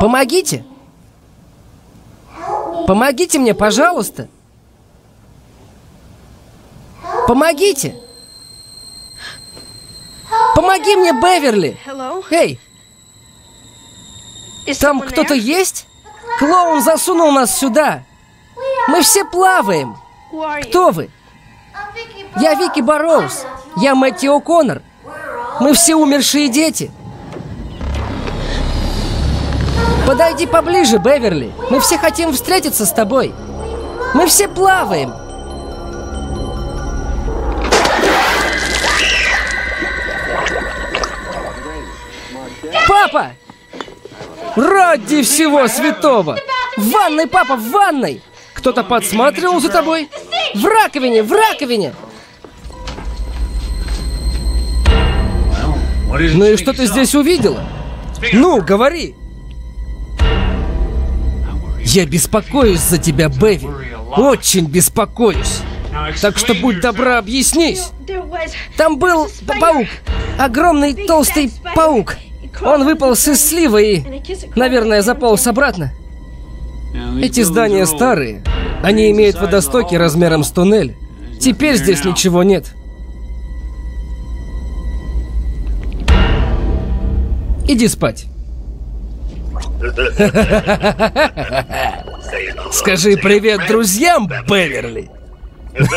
Помогите! Помогите мне, пожалуйста! Помогите! Помоги мне, Беверли! Эй! Там кто-то есть? Клоун засунул нас сюда! Мы все плаваем! Кто вы? Я Вики Барроуз. Я Мэтти О'Коннор. Мы все умершие дети. Подойди поближе, Беверли. Мы все хотим встретиться с тобой. Мы все плаваем. Папа! Ради всего святого! В ванной, папа, в ванной! Кто-то подсматривал за тобой? В раковине, в раковине! Ну и что ты здесь увидела? Ну, говори! Я беспокоюсь за тебя, Бэви. Очень беспокоюсь. Так что будь добра, объяснись. Там был паук. Огромный толстый паук. Он выпал из слива и, наверное, заполз обратно. Эти здания старые. Они имеют водостоки размером с туннель. Теперь здесь ничего нет. Иди спать. Скажи привет друзьям, Беверли.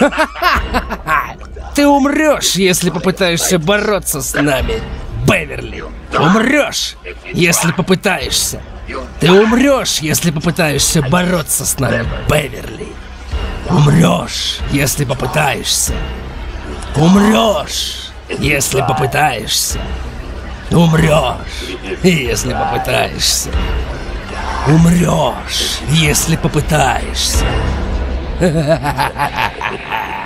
Ты умрешь, если попытаешься бороться с нами, Беверли. Умрешь, если попытаешься. Ты умрешь, если попытаешься бороться с нами, Беверли. Умрешь, если попытаешься. Умрешь, если попытаешься. Умрешь, если попытаешься. Умрешь, если попытаешься.